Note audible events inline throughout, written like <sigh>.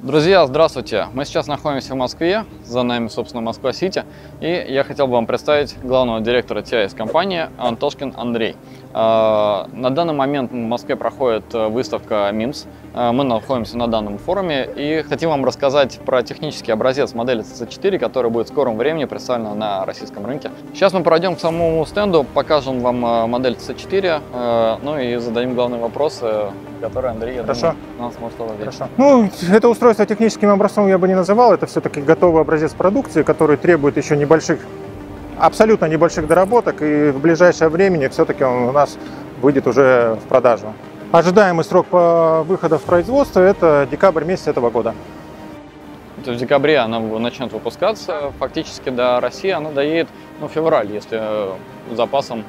Друзья, здравствуйте! Мы сейчас находимся в Москве, за нами, собственно, Москва-Сити, и я хотел бы вам представить главного директора TIS компании Антошкин Андрей. А, на данный момент в Москве проходит э, выставка MIMS, мы находимся на данном форуме и хотим вам рассказать про технический образец модели CC4, который будет в скором времени представлен на российском рынке. Сейчас мы пройдем к самому стенду, покажем вам э, модель CC4, э, ну и зададим главные вопросы, которые Андрей, я Хорошо. думаю, нас может ответить. Хорошо. Ну, это устройство техническим образцом я бы не называл, это все-таки готовый образец продукции, который требует еще небольших, абсолютно небольших доработок, и в ближайшее время все-таки он у нас выйдет уже в продажу. Ожидаемый срок по выхода в производство – это декабрь месяц этого года. То есть в декабре она начнет выпускаться, фактически до России она доедет ну, февраль, если э, запасом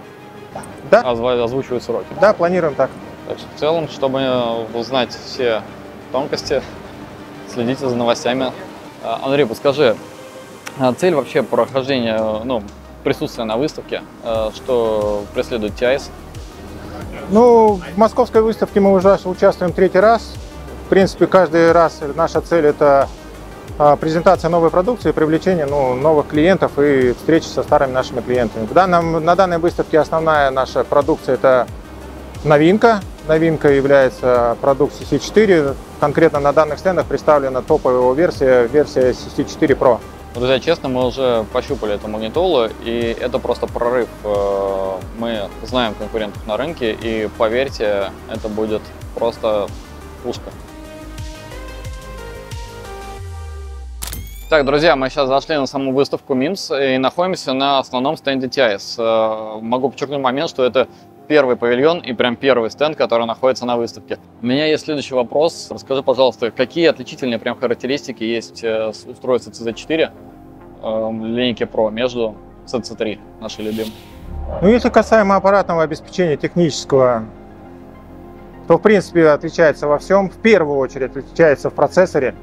Да, озвучивают сроки. да, планируем так. Так что в целом, чтобы э, узнать все тонкости, следите за новостями. А, Андрей, подскажи, а цель вообще прохождения, э, ну, присутствия на выставке, что преследует TIS? Ну, в московской выставке мы уже участвуем третий раз. В принципе, каждый раз наша цель – это а, презентация новой продукции, привлечение ну, новых клиентов и встречи со старыми нашими клиентами. В данном, на данной выставке основная наша продукция – это новинка. Новинка является продукция C4. Конкретно на данных стендах представлена топовая его версия, версия C4 Pro. Друзья, честно, мы уже пощупали эту магнитолу, и это просто прорыв. Э, Мы знаем конкурентов на рынке, и поверьте, это будет просто пушка. Так, друзья, мы сейчас зашли на саму выставку MIMS и находимся на основном стенде TIS. Э, Могу подчеркнуть момент, что это первый павильон и прям первый стенд, который находится на выставке. У меня есть следующий вопрос. Расскажи, пожалуйста, какие отличительные прям характеристики есть э, с устройства CZ4 э, линейки Pro между CC3, нашей любимой? Ну, если касаемо аппаратного обеспечения технического, то в принципе отличается во всем. В первую очередь отличается в процессоре.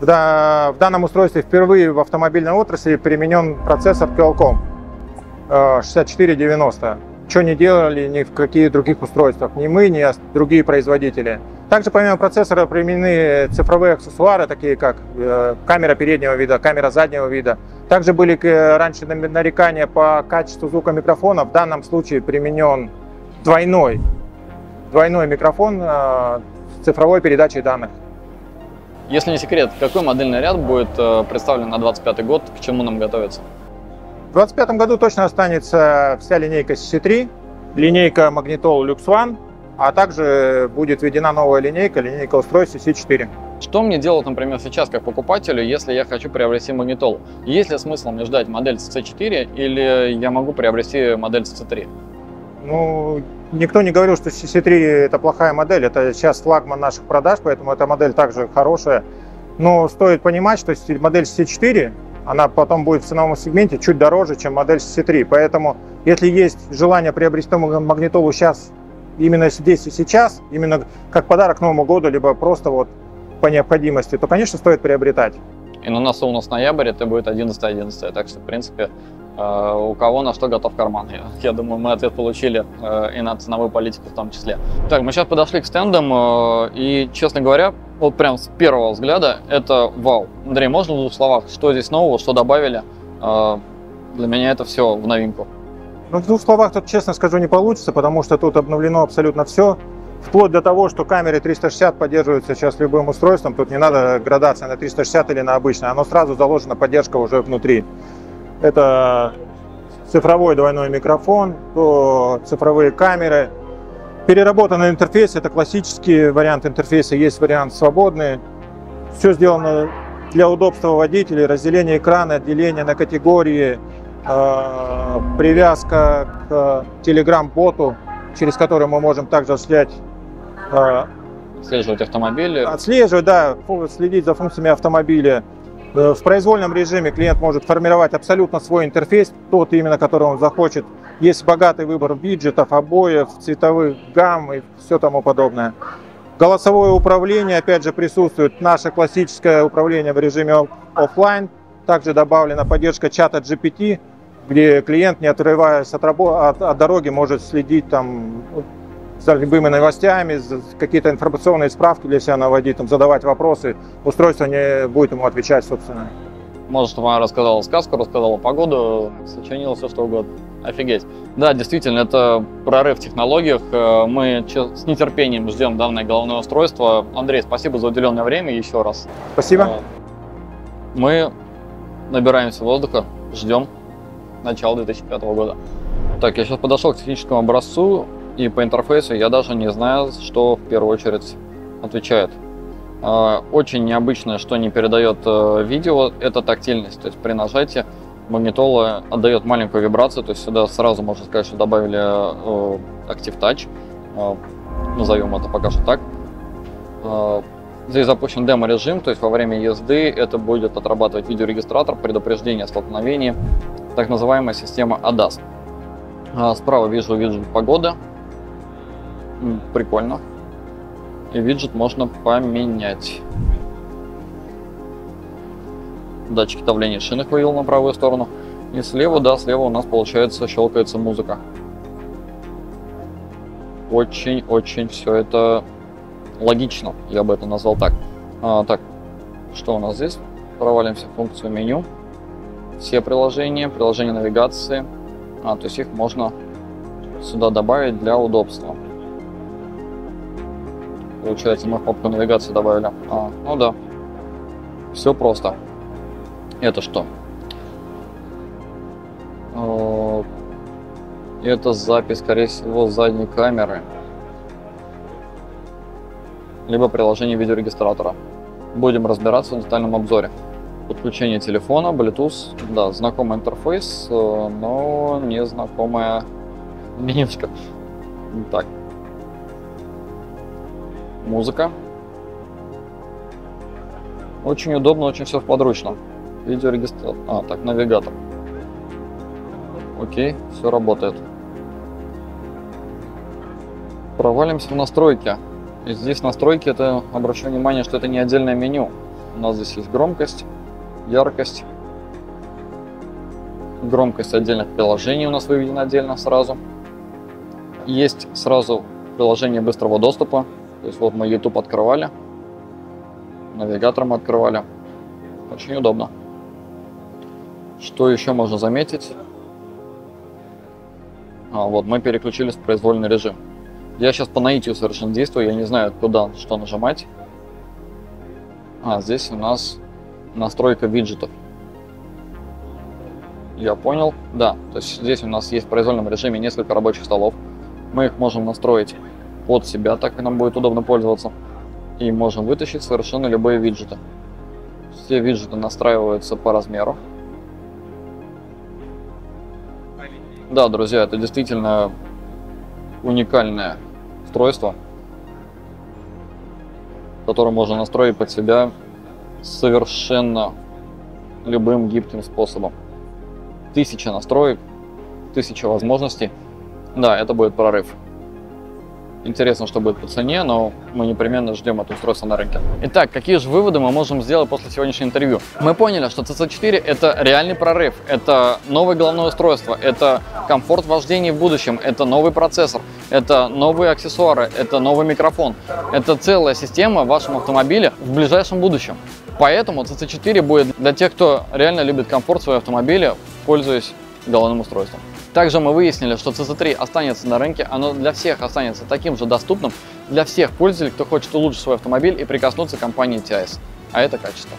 В, да- в данном устройстве впервые в автомобильной отрасли применен процессор Qualcomm э, 6490. Что не делали ни в каких других устройствах, ни мы, ни другие производители. Также помимо процессора применены цифровые аксессуары, такие как э, камера переднего вида, камера заднего вида. Также были э, раньше нарекания по качеству звука микрофона. В данном случае применен двойной, двойной микрофон э, с цифровой передачей данных. Если не секрет, какой модельный ряд будет представлен на 25 год, к чему нам готовиться? В 2025 году точно останется вся линейка CC3, линейка Magnetol Lux One, а также будет введена новая линейка, линейка устройств CC4. Что мне делать, например, сейчас как покупателю, если я хочу приобрести магнитолу? Есть ли смысл мне ждать модель CC4 или я могу приобрести модель CC3? Ну, никто не говорил, что CC3 это плохая модель, это сейчас флагман наших продаж, поэтому эта модель также хорошая. Но стоит понимать, что модель CC4, она потом будет в ценовом сегменте чуть дороже, чем модель CC3. Поэтому, если есть желание приобрести маг- магнитолу сейчас, именно здесь и сейчас, именно как подарок Новому году, либо просто вот по необходимости, то, конечно, стоит приобретать. И на носу у нас ноябрь, это будет 11-11, так что, в принципе, у кого на что готов карман. Я, я думаю, мы ответ получили э, и на ценовую политику в том числе. Так, мы сейчас подошли к стендам, э, и, честно говоря, вот прям с первого взгляда это вау. Андрей, можно в двух словах, что здесь нового, что добавили? Э, Для меня это все в новинку. Ну, в двух словах тут, честно скажу, не получится, потому что тут обновлено абсолютно все. Вплоть до того, что камеры 360 поддерживаются сейчас любым устройством. Тут не надо градация на 360 или на обычное. Оно сразу заложена поддержка уже внутри. Это цифровой двойной микрофон, то цифровые камеры. Переработанный интерфейс, это классический вариант интерфейса, есть вариант свободный. Все сделано для удобства водителей, разделение экрана, отделение на категории, э, привязка к Telegram-боту, через который мы можем также осуществлять, э, Отслеживать автомобили. отслеживать, да, следить за функциями автомобиля. Э, В произвольном режиме клиент может формировать абсолютно свой интерфейс, тот именно, который он захочет. Есть богатый выбор виджетов, обоев, цветовых гамм и все тому подобное. Голосовое управление, опять же, присутствует наше классическое управление в режиме офлайн. Также добавлена поддержка чата GPT, где клиент, не отрываясь от, от, от дороги, может следить там за любыми новостями, какие-то информационные справки для себя наводить, там, задавать вопросы. Устройство не будет ему отвечать, собственно. Может, вам рассказала сказку, рассказала погоду, сочинила все что угодно. Офигеть. Да, действительно, это прорыв в технологиях. Э, мы с нетерпением ждем данное головное устройство. Андрей, спасибо за уделенное время еще раз. Спасибо. Э, мы набираемся воздуха, ждем начала 2005 года. Так, я сейчас подошел к техническому образцу, и по интерфейсу я даже не знаю, что в первую очередь отвечает. Э, очень необычное, что не передает видео, это тактильность. То есть при нажатии магнитола отдает маленькую вибрацию, то есть сюда сразу можно сказать, что добавили э, Active Touch, э, назовем это пока что так. Э, здесь запущен демо-режим, то есть во время езды это будет отрабатывать видеорегистратор, предупреждение о столкновении, так называемая система ADAS. Справа вижу виджет погоды, прикольно. И виджет можно поменять датчики давления шинах вывел на правую сторону. И слева, да, слева у нас получается щелкается музыка. Очень-очень все это логично, я бы это назвал так. А, так, что у нас здесь? Провалимся в функцию меню. Все приложения, приложения навигации. А, то есть их можно сюда добавить для удобства. Получается, мы кнопку навигации добавили. А, ну да. Все просто. Это что? Это запись, скорее всего, с задней камеры. Либо приложение видеорегистратора. Будем разбираться в детальном обзоре. Подключение телефона, Bluetooth. Да, знакомый интерфейс, э, но не знакомая <laughs> менюшка. Так. Музыка. Очень удобно, очень все подручно. Видеорегистратор. А, так, навигатор. Окей, все работает. Провалимся в настройки. И здесь настройки, это, обращу внимание, что это не отдельное меню. У нас здесь есть громкость, яркость. Громкость отдельных приложений у нас выведена отдельно сразу. Есть сразу приложение быстрого доступа. То есть вот мы YouTube открывали, навигатор мы открывали. Очень удобно. Что еще можно заметить? А, вот мы переключились в произвольный режим. Я сейчас по наитию совершенно действую, я не знаю, куда что нажимать. А, здесь у нас настройка виджетов. Я понял. Да, то есть здесь у нас есть в произвольном режиме несколько рабочих столов. Мы их можем настроить под себя, так как нам будет удобно пользоваться. И можем вытащить совершенно любые виджеты. Все виджеты настраиваются по размеру. Да, друзья, это действительно уникальное устройство, которое можно настроить под себя совершенно любым гибким способом. Тысяча настроек, тысяча возможностей. Да, это будет прорыв. Интересно, что будет по цене, но мы непременно ждем это устройство на рынке. Итак, какие же выводы мы можем сделать после сегодняшнего интервью? Мы поняли, что CC4 это реальный прорыв, это новое головное устройство, это комфорт вождения в будущем, это новый процессор, это новые аксессуары, это новый микрофон, это целая система в вашем автомобиле в ближайшем будущем. Поэтому CC4 будет для тех, кто реально любит комфорт в своем автомобиле, пользуясь головным устройством. Также мы выяснили, что CC3 останется на рынке, оно для всех останется таким же доступным, для всех пользователей, кто хочет улучшить свой автомобиль и прикоснуться к компании TIS. А это качество.